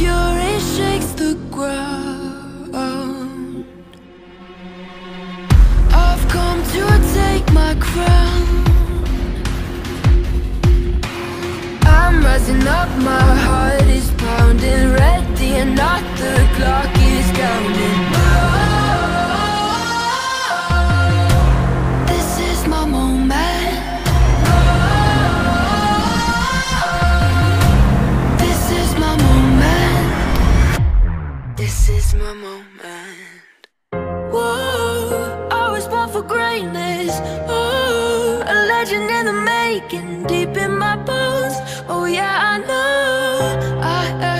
fury shakes the ground It's my moment. Whoa, always born for greatness. Oh, a legend in the making, deep in my bones. Oh yeah, I know. I, I